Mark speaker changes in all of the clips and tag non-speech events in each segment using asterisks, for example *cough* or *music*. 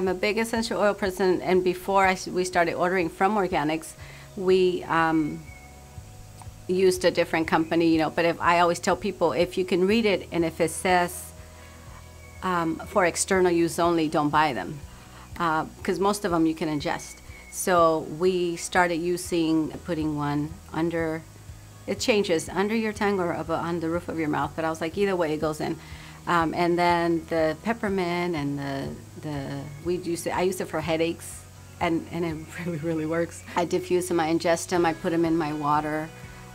Speaker 1: I'm a big essential oil person, and before I, we started ordering from Organixx, we um, used a different company, you know. But if I always tell people, if you can read it and if it says um, for external use only, don't buy them, because uh, most of them you can ingest. So we started using putting one under. It changes under your tongue or on the roof of your mouth, but I was like, either way, it goes in. Um, and then the peppermint and the the we use it. I use it for headaches, and and it *laughs* really really works. I diffuse them. I ingest them. I put them in my water.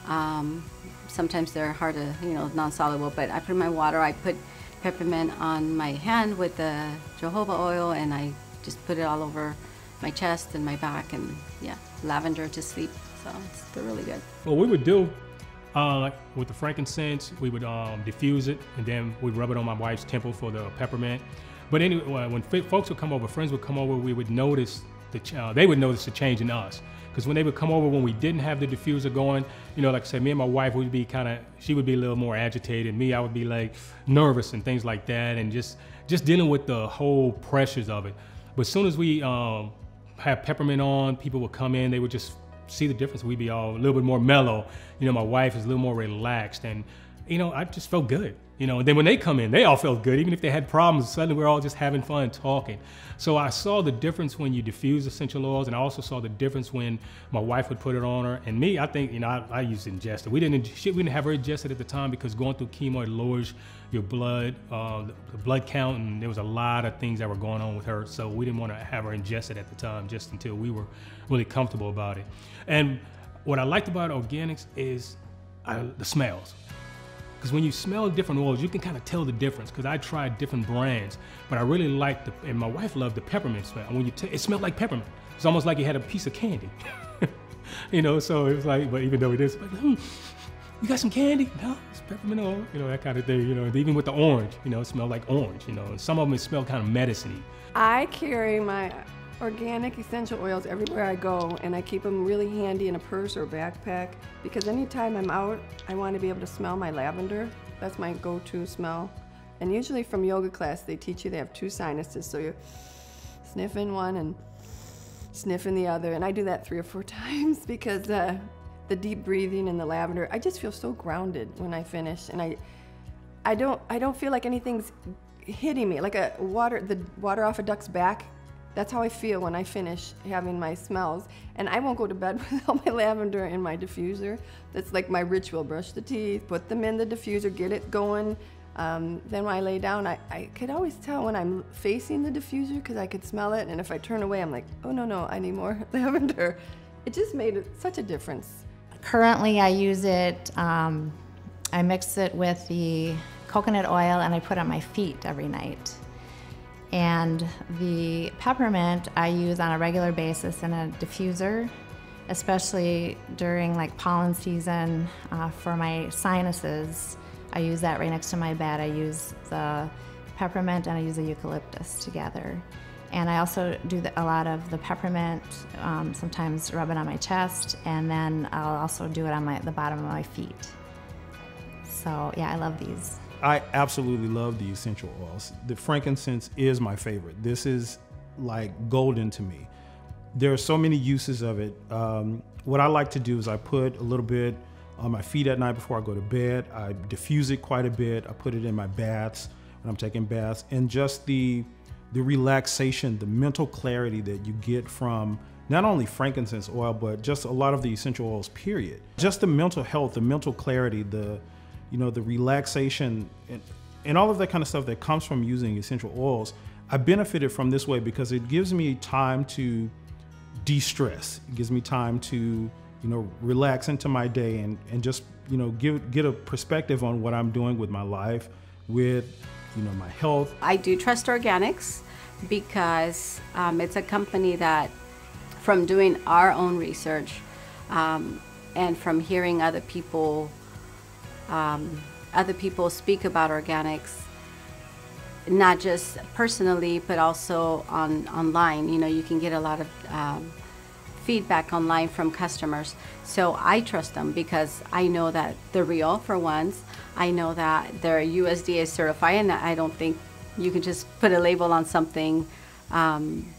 Speaker 1: Um, sometimes they're hard to you know non-soluble, but I put in my water. I put peppermint on my hand with the jojoba oil, and I just put it all over my chest and my back, and yeah, lavender to sleep. So they're really good.
Speaker 2: Well, we would do uh, with the frankincense, we would um, diffuse it and then we'd rub it on my wife's temple for the peppermint. But anyway, when folks would come over, friends would come over, we would notice the uh, they would notice the change in us. Because when they would come over when we didn't have the diffuser going, you know, like I said, me and my wife would be kind of, she would be a little more agitated. Me, I would be like nervous and things like that, and just just dealing with the whole pressures of it. But as soon as we um, have peppermint on, people would come in, they would just see the difference. We'd be all a little bit more mellow. You know, my wife is a little more relaxed, and you know, I just felt good. You know, and then when they come in, they all felt good, even if they had problems. Suddenly, we're all just having fun talking. So I saw the difference when you diffuse essential oils, and I also saw the difference when my wife would put it on her. And me, I think, you know, I, I used ingested. We didn't, we didn't have her ingested at the time because going through chemo it lowers your blood, uh, the blood count, and there was a lot of things that were going on with her. So we didn't want to have her ingested at the time, just until we were really comfortable about it. And what I liked about Organixx is I, the smells. Because when you smell different oils, you can kind of tell the difference. Because I tried different brands, but I really liked the, and my wife loved the peppermint smell. And when you, t- it smelled like peppermint. It's almost like you had a piece of candy. *laughs* you know, so it was like, but even though it is, like, hmm, you got some candy? No, it's peppermint oil. You know, that kind of thing. You know, even with the orange, you know, it smelled like orange. You know, and some of them smell kind of medicine
Speaker 3: I carry my organic essential oils everywhere I go, and I keep them really handy in a purse or backpack because anytime I'm out, I want to be able to smell my lavender. That's my go-to smell. And usually from yoga class, they teach you they have two sinuses, so you sniff in one and sniff in the other, and I do that three or four *laughs* times because uh, the deep breathing and the lavender, I just feel so grounded when I finish, and I, I don't, I don't feel like anything's hitting me like a water, the water off a duck's back that's how I feel when I finish having my smells. And I won't go to bed *laughs* without my lavender in my diffuser. That's like my ritual. Brush the teeth, put them in the diffuser, get it going. Um, then when I lay down, I, I could always tell when I'm facing the diffuser because I could smell it. And if I turn away, I'm like, oh no, no, I need more *laughs* lavender. It just made such a difference.
Speaker 4: Currently, I use it, um, I mix it with the coconut oil and I put on my feet every night. And the peppermint I use on a regular basis in a diffuser, especially during like pollen season uh, for my sinuses. I use that right next to my bed. I use the peppermint and I use the eucalyptus together. And I also do the, a lot of the peppermint, um, sometimes rub it on my chest, and then I'll also do it on my, the bottom of my feet. So yeah, I love these.
Speaker 5: I absolutely love the essential oils. The frankincense is my favorite. This is like golden to me. There are so many uses of it. Um, what I like to do is I put a little bit on my feet at night before I go to bed. I diffuse it quite a bit. I put it in my baths when I'm taking baths, and just the the relaxation, the mental clarity that you get from not only frankincense oil, but just a lot of the essential oils. Period. Just the mental health, the mental clarity, the you know, the relaxation and, and all of that kind of stuff that comes from using essential oils, I benefited from this way because it gives me time to de-stress. It gives me time to, you know, relax into my day and, and just, you know, give, get a perspective on what I'm doing with my life, with, you know, my health.
Speaker 1: I do trust Organixx because um, it's a company that, from doing our own research um, and from hearing other people um, other people speak about Organixx, not just personally, but also on online. You know, you can get a lot of um, feedback online from customers. So I trust them because I know that they're real for once. I know that they're USDA certified, and I don't think you can just put a label on something um,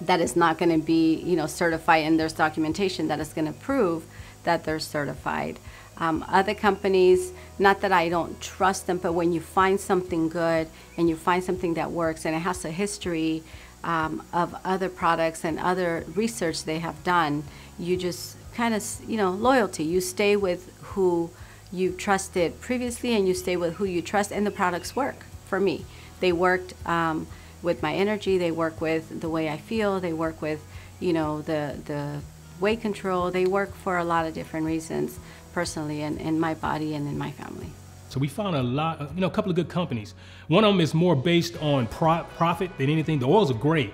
Speaker 1: that is not going to be, you know, certified, and there's documentation that is going to prove that they're certified. Um, other companies, not that I don't trust them, but when you find something good and you find something that works and it has a history um, of other products and other research they have done, you just kind of, you know, loyalty. You stay with who you trusted previously and you stay with who you trust, and the products work for me. They worked um, with my energy, they work with the way I feel, they work with, you know, the, the weight control, they work for a lot of different reasons personally and in my body and in my family.
Speaker 2: So we found a lot, you know, a couple of good companies. One of them is more based on pro- profit than anything. The oils are great,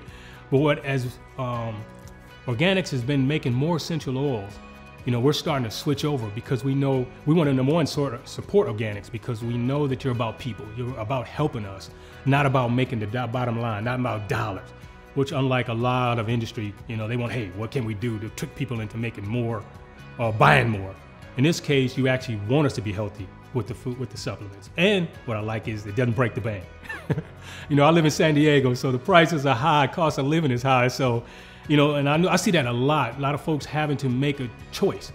Speaker 2: but what as um, Organixx has been making more essential oils, you know, we're starting to switch over because we know we want to number one sort of support Organixx because we know that you're about people, you're about helping us, not about making the bottom line, not about dollars. Which, unlike a lot of industry, you know, they want, hey, what can we do to trick people into making more or buying more? In this case, you actually want us to be healthy with the food, with the supplements. And what I like is it doesn't break the bank. *laughs* you know, I live in San Diego, so the prices are high, cost of living is high. So, you know, and I, I see that a lot. A lot of folks having to make a choice.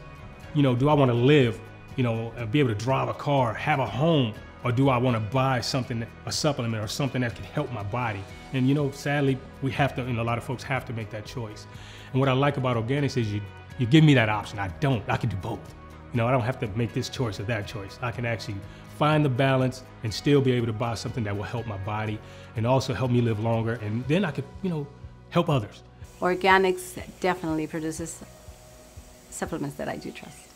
Speaker 2: You know, do I want to live, you know, uh, be able to drive a car, have a home, or do I want to buy something, a supplement or something that can help my body? And you know, sadly, we have to, know, a lot of folks have to make that choice. And what I like about Organixx is you, you give me that option. I don't. I can do both. You know, I don't have to make this choice or that choice. I can actually find the balance and still be able to buy something that will help my body and also help me live longer. And then I could, you know, help others.
Speaker 1: Organixx definitely produces supplements that I do trust.